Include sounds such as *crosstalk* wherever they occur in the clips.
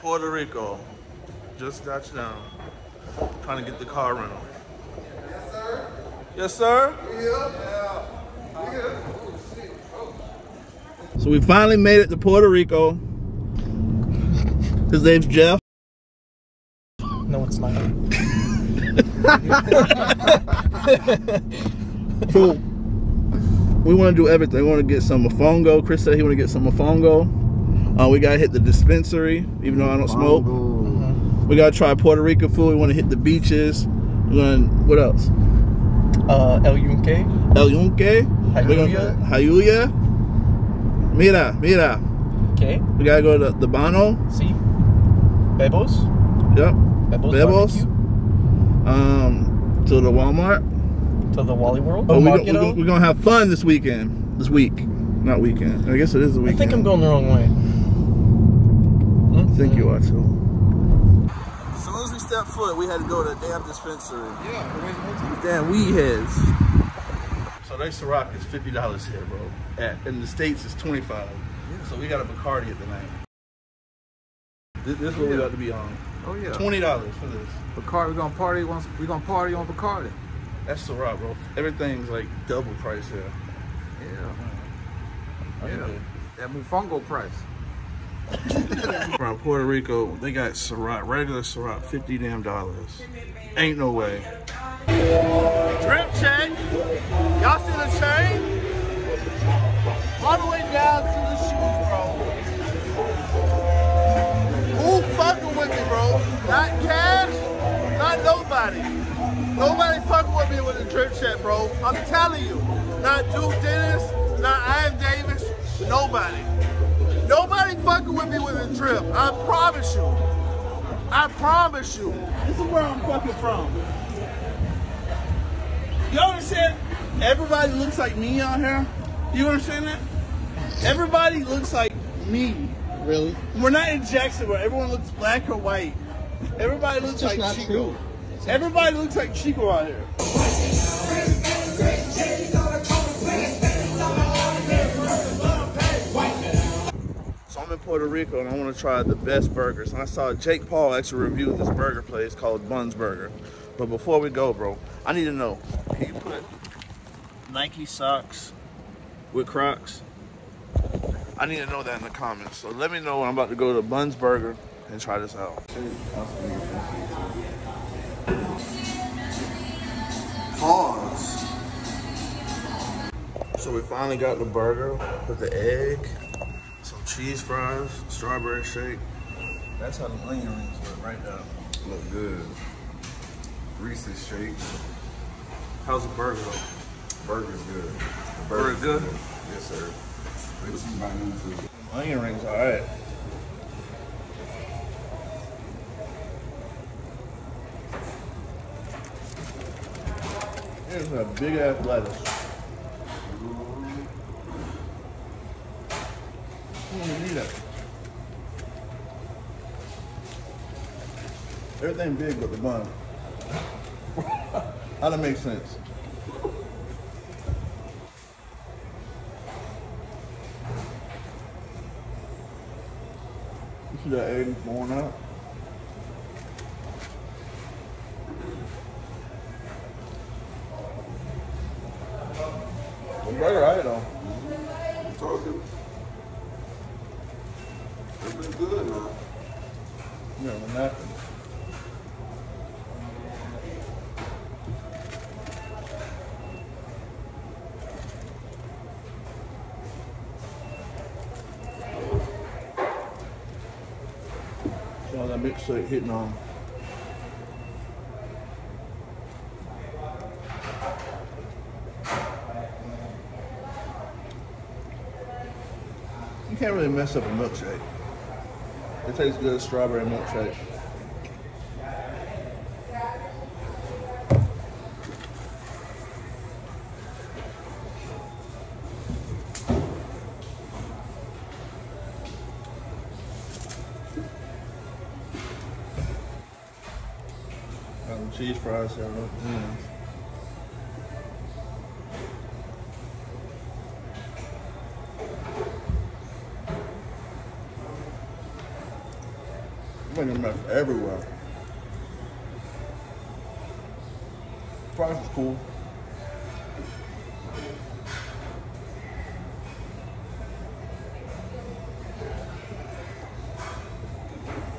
Puerto Rico. Just got you down. Trying to get the car rental. Yes, sir. Yes, sir. Yeah. So we finally made it to Puerto Rico. His name's Jeff. No, it's not. So we want to do everything. We want to get some mofongo. Chris said he want to get some mofongo. Uh, we gotta hit the dispensary, even though I don't smoke. We gotta try Puerto Rican food. We want to hit the beaches. We're gonna what else? Uh, El Yunque. El Yunque. We're gonna- Jayuya. Jayuya. Mira, mira. Okay. We gotta go to the Bano. See. Bebos. Yep. Bebos. Bebos. Um, to the Walmart. To the Wally World. Oh, we Market. go, we're gonna have fun this weekend. This week, not weekend. I guess it is the weekend. I think I'm going the wrong way. I think you are too. As soon as we stepped foot, we had to go to the damn dispensary. Yeah. Damn weed heads. So they Ciroc is fifty dollars here, bro. At in the states it's twenty five. So we got a Bacardi at the night. This, this is what we got to be on. Oh yeah. Twenty dollars for this. Bacardi, we gonna party once. We gonna party on Bacardi. That's Ciroc, bro. Everything's like double price here. Yeah. Yeah. Okay. That Mofongo price. *laughs* From Puerto Rico, they got Ciroc, regular Ciroc, fifty damn dollars. Ain't no way. Drip check. Y'all see the chain? All the way down to the shoes, bro. Who fucking with me, bro? Not cash, not nobody. Nobody fucking with me with the drip check, bro. I'm telling you. Not Duke Dennis, not Ian Davis, nobody. Nobody fucking with me with a drip. I promise you. I promise you. This is where I'm fucking from. You understand? Everybody looks like me out here. You understand that? Everybody looks like me. Really? We're not in Jacksonville. Where everyone looks black or white. Everybody looks That's like not Chico. true. Everybody looks like Chico out here. Puerto Rico and I want to try the best burgers. And I saw Jake Paul actually review this burger place called Buns Burger. But before we go, bro, I need to know: Can you put Nike socks with Crocs? I need to know that in the comments. So let me know when I'm about to go to Buns Burger and try this out. Pause. So we finally got the burger with the egg, cheese fries, strawberry shake. That's how the onion rings look right now. Look good. Reese's shake. How's the burger though? Burger's good. The Burger good? Yes, sir. Wait till you buy them too. Onion rings, all right. Here's a big ass lettuce. I don't even need that. Everything big but the bun. *laughs* How that make sense? You see that egg going out? The burger, I know. I told you. It's been good now. Yeah, the napkin. So that mixtape hitting on. You can't really mess up a milkshake. It tastes good strawberry milkshake. Cheese fries, yeah. Mm. Bringing mess everywhere. Price is cool.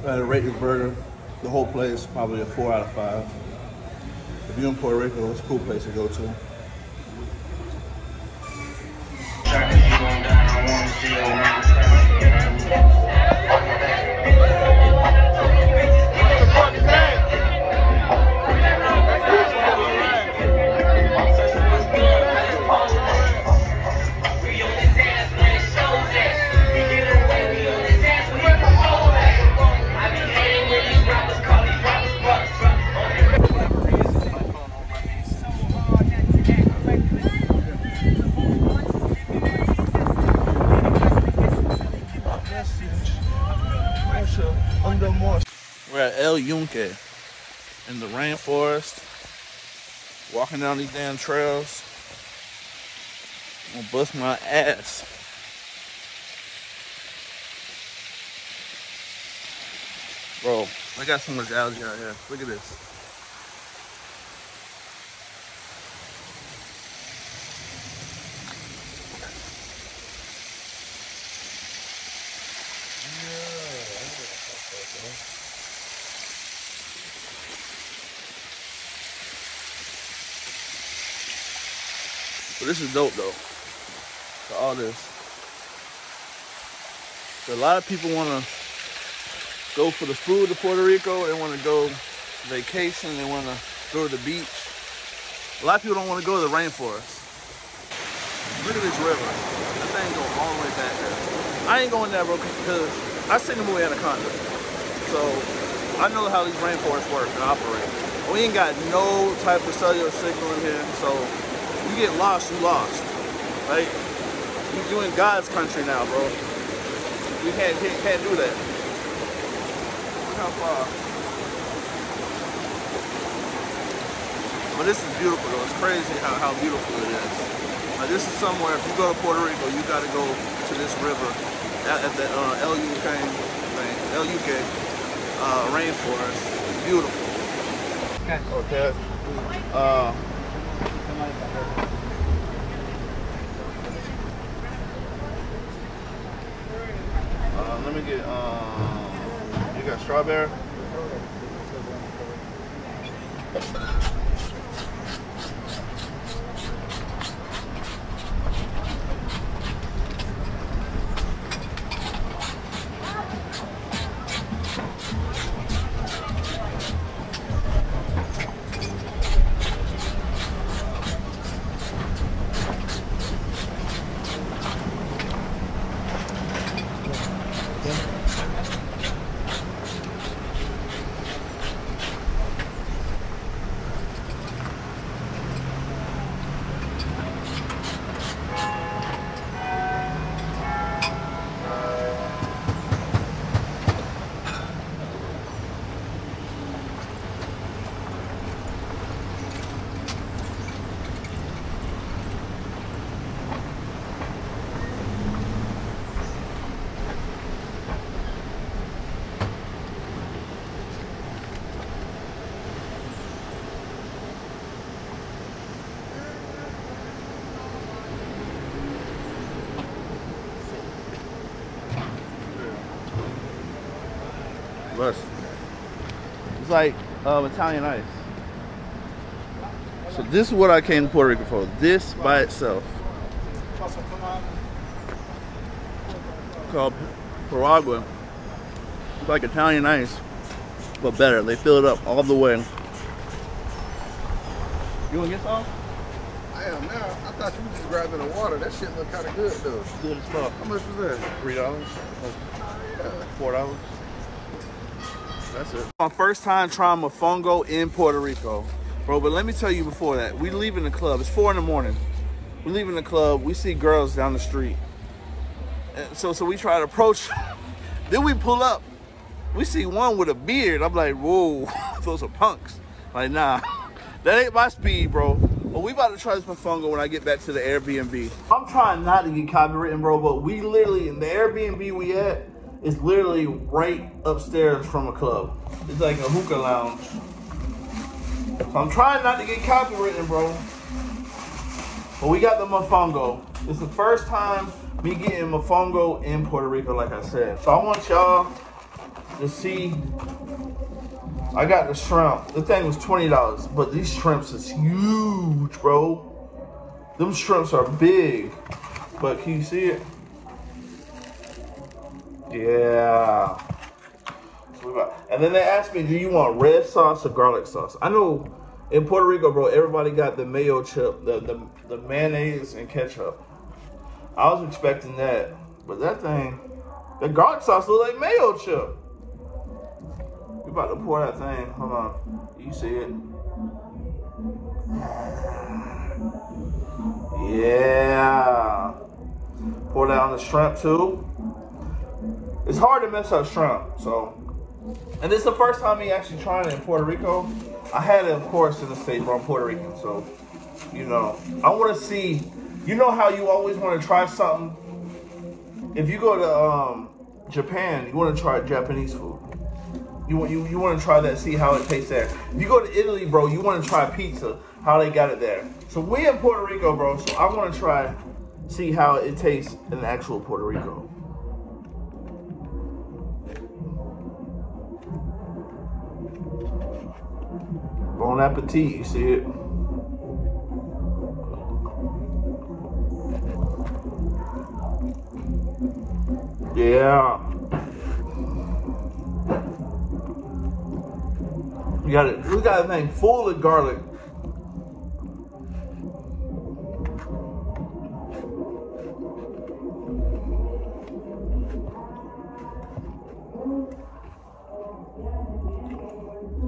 Had to rate burger, the whole place, probably a four out of five. If you're in Puerto Rico, it's a cool place to go to. Yunque in the rainforest, walking down these damn trails. I'm gonna bust my ass. Bro, I got so much algae out here. Look at this. This is dope though. For all this. So a lot of people want to go for the food to Puerto Rico. They want to go vacation. They want to go to the beach. A lot of people don't want to go to the rainforest. Look at this river. That thing go all the way back there. I ain't going there, bro, because I seen the movie Anaconda. So I know how these rainforests work and operate. We ain't got no type of cellular signal in here, so you get lost, you lost. Right? You, you in God's country now, bro. You can't, can't, can't do that. Look how far. But this is beautiful though. It's crazy how, how beautiful it is. Like, this is somewhere, if you go to Puerto Rico, you gotta go to this river at, at the uh, El Yunque, thing, El Yunque uh, rainforest. It's beautiful. Okay. Uh, uh, let me get, um, you got strawberry? Bus. It's like um, Italian ice. So this is what I came to Puerto Rico for. This by itself. Called Piragua. It's like Italian ice, but better. They fill it up all the way. You wanna get some? I am now. I thought you were just grabbing the water. That shit look kind of good though. Good as fuck. How much was that? Three dollars? Four dollars? That's it. My first time trying mofongo in Puerto Rico. Bro, but let me tell you before that, we leaving the club. It's four in the morning. We leaving the club. We see girls down the street. And so so we try to approach. *laughs* then we pull up. We see one with a beard. I'm like, whoa, *laughs* those are punks. Like, nah, *laughs* that ain't my speed, bro. But we about to try this mofongo when I get back to the Airbnb. I'm trying not to get copywritten, bro, but we literally in the Airbnb we at, It's literally right upstairs from a club. It's like a hookah lounge. So I'm trying not to get copywritten, bro. But we got the mofongo. It's the first time me getting mofongo in Puerto Rico, like I said. So I want y'all to see. I got the shrimp. The thing was $20, but these shrimps is huge, bro. Them shrimps are big. But can you see it? Yeah. And then they asked me, do you want red sauce or garlic sauce? I know in Puerto Rico, bro, everybody got the mayoketchup, the, the, the mayonnaise and ketchup. I was expecting that. But that thing, the garlic sauce look like mayoketchup. We about to pour that thing. Hold on. You see it? Yeah. Pour that on the shrimp too. It's hard to mess up shrimp, so. And this is the first time me actually trying it in Puerto Rico. I had it, of course, in the States, but I'm Puerto Rican, so, you know. I want to see, you know how you always want to try something? If you go to um, Japan, you want to try Japanese food. You want you, you want to try that, see how it tastes there. If you go to Italy, bro, you want to try pizza, how they got it there. So we in Puerto Rico, bro. So I want to try, see how it tastes in actual Puerto Rico. Bon appetit, you see it? Yeah. We got it. We got a thing full of garlic.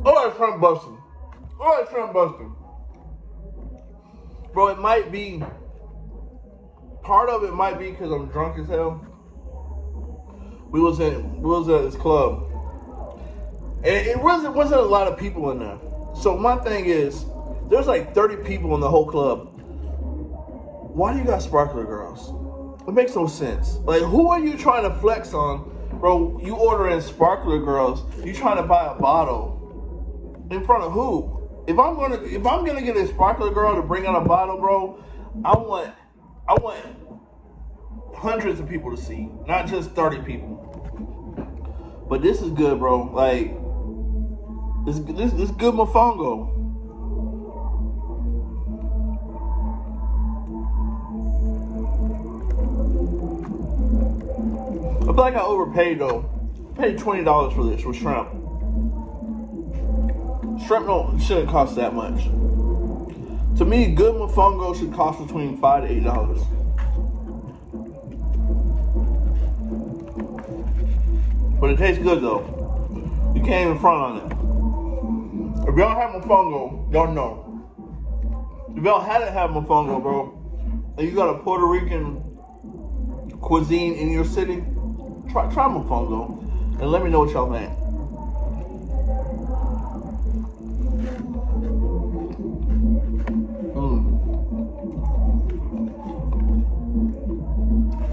Oh, that's shrimp busting. Oh, that's shrimp busting. Bro, it might be, part of it might be because I'm drunk as hell. We was in, we was at this club. And it wasn't, wasn't a lot of people in there. So my thing is, there's like 30 people in the whole club. Why do you got sparkler girls? It makes no sense. Like, who are you trying to flex on? Bro, you ordering sparkler girls, you trying to buy a bottle in front of who? If I'm gonna if I'm gonna get a sparkler girl to bring out a bottle, bro, I want I want hundreds of people to see, not just 30 people. But this is good, bro. Like this this this good mofongo. I feel like I overpaid though. paid twenty dollars for this with shrimp. Shrimp don't shouldn't cost that much. To me, good mofongo should cost between five to eight dollars. But it tastes good though. You can't even front on it. If y'all have mofongo, y'all know. If y'all hadn't had mofongo, bro, and you got a Puerto Rican cuisine in your city, try try mofongo and let me know what y'all think.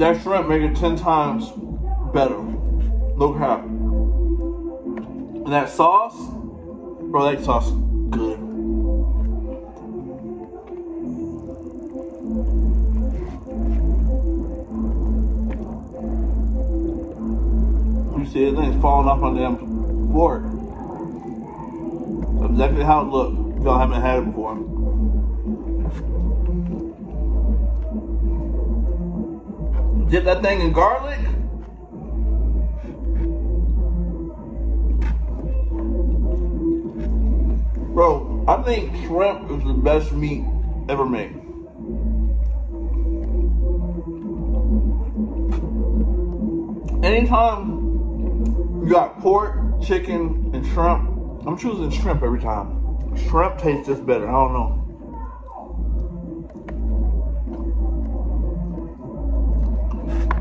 That shrimp make it 10 times better. Look cap. And that sauce, bro, that sauce good. You see it, thing's falling off on the damn. That's exactly how it looked. Y'all haven't had it before. Dip that thing in garlic. Bro, I think shrimp is the best meat ever made. Anytime you got pork, chicken, and shrimp, I'm choosing shrimp every time. Shrimp tastes just better. I don't know.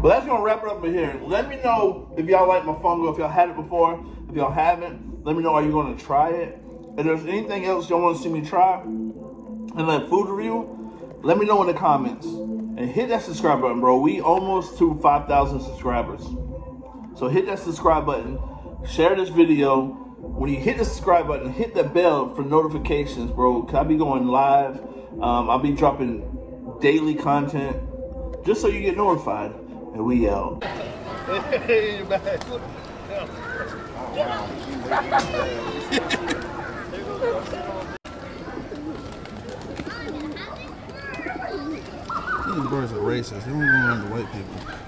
But that's gonna wrap it up here. Let me know if y'all like mofongo, if y'all had it before, if y'all haven't, let me know are you gonna try it. If there's anything else y'all wanna see me try and let food review, let me know in the comments. And hit that subscribe button, bro. We almost to 5,000 subscribers. So hit that subscribe button, share this video. When you hit the subscribe button, hit the bell for notifications, bro. Cause I'll be going live. Um, I'll be dropping daily content just so you get notified and we out. These birds are racist. They don't even the white people.